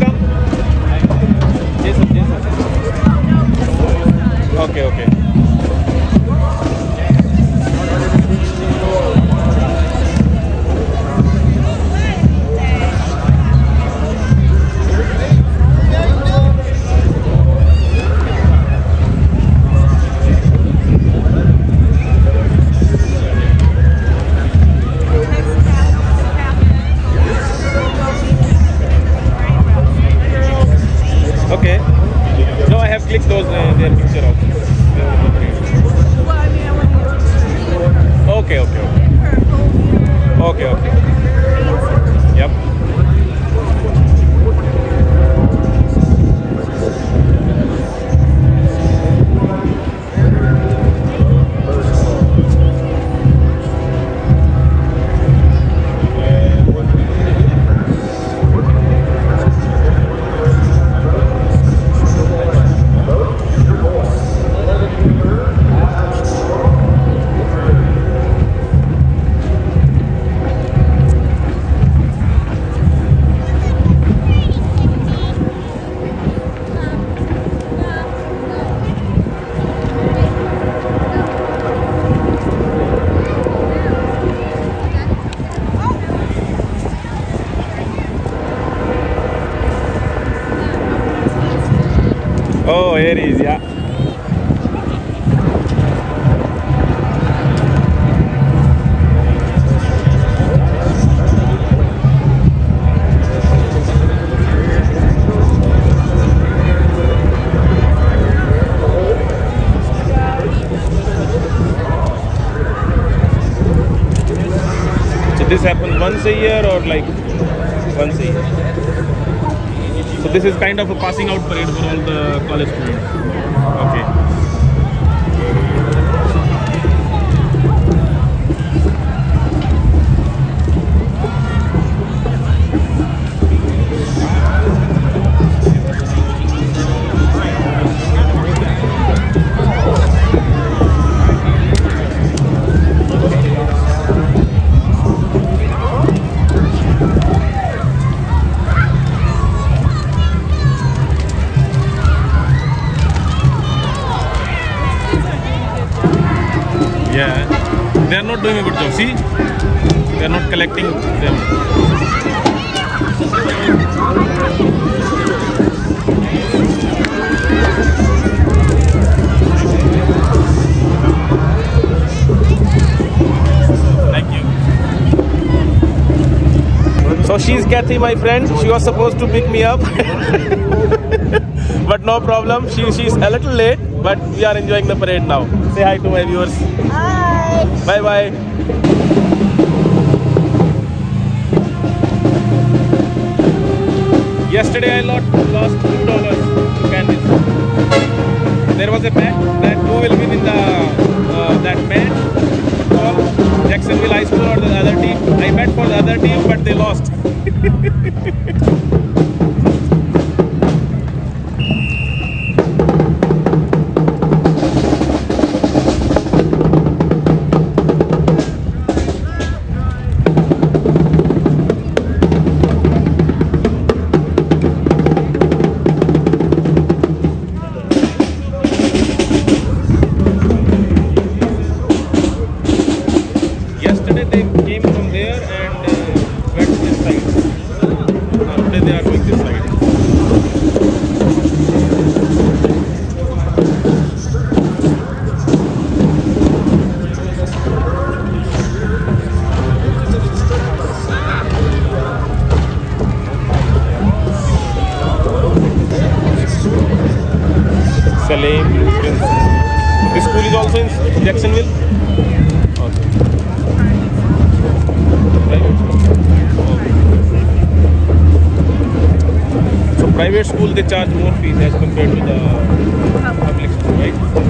आपका जैसा जैसा okay okay this happens once a year or like once a year? So this is kind of a passing out parade for all the college students. They are not collecting them. Thank you. So she's Kathy, my friend. She was supposed to pick me up. but no problem. She, she's a little late, but we are enjoying the parade now. Say hi to my viewers. Hi. Bye bye. Yesterday I lost, lost two dollars to candies. There was a bet that who will win in the uh, that match for Jacksonville High School or the other team. I bet for the other team, but they lost. Private school they charge more fees as compared to the public school, right?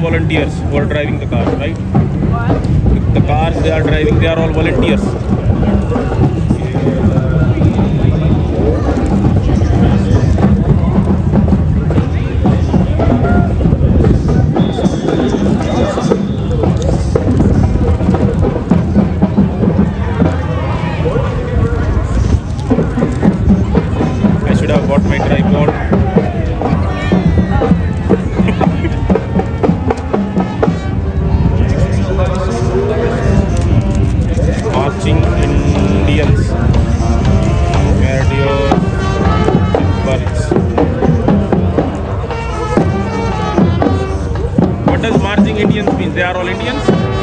Volunteers who are driving the cars, right? What? The cars they are driving, they are all volunteers. What does marching Indians mean? They are all Indians?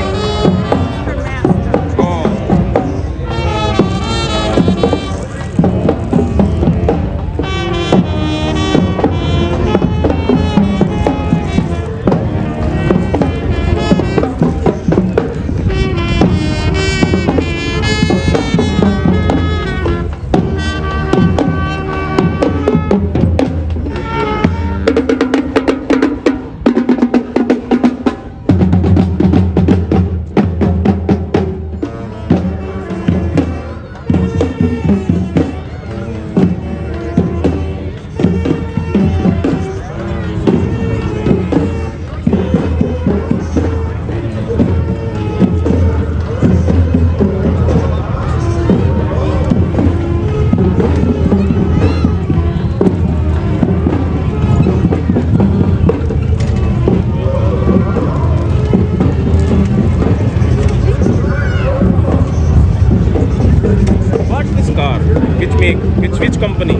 Which company?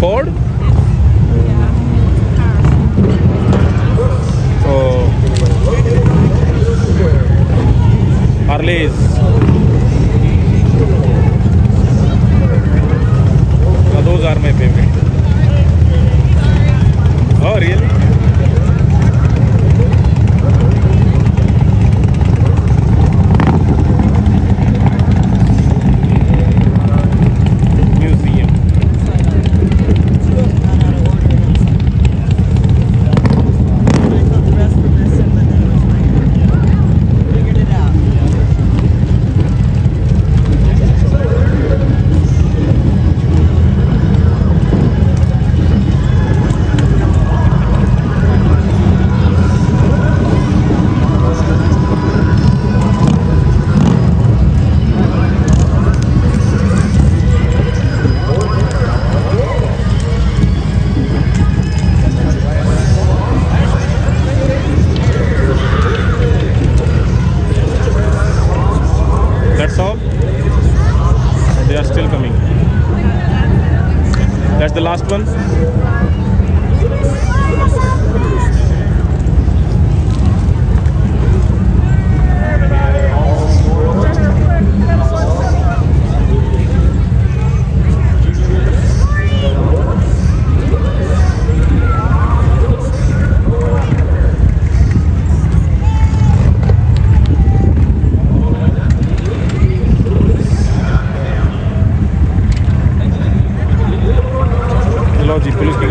Ford? Oh. Harleys.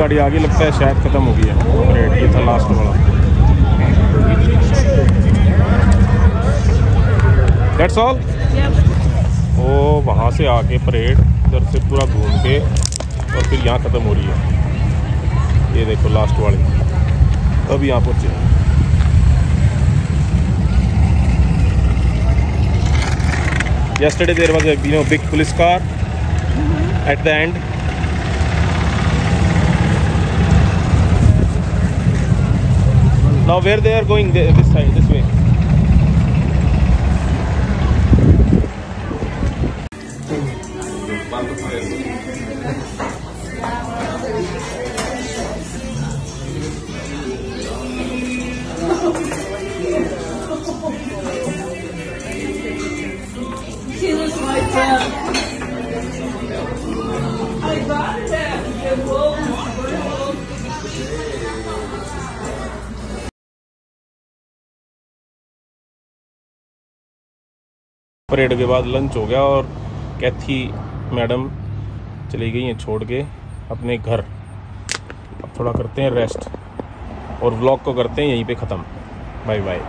गाड़ी आगे लगता है शायद ख़त्म हो गई है। Parade ये था लास्ट वाला। That's all. वो वहाँ से आके परेड इधर से पूरा घूम के और फिर यहाँ ख़त्म हो रही है। ये देखो लास्ट वाली। अब यहाँ पहुँचे Yesterday there was a you know big police car. At the end. Now where they are going this side this way. Parade के बाद लंच हो गया और कैथी मैडम चली गई हैं छोड़ के अपने घर। अब थोड़ा करते हैं रेस्ट और व्लॉग को करते हैं, यहीं पे ख़त्म। Bye bye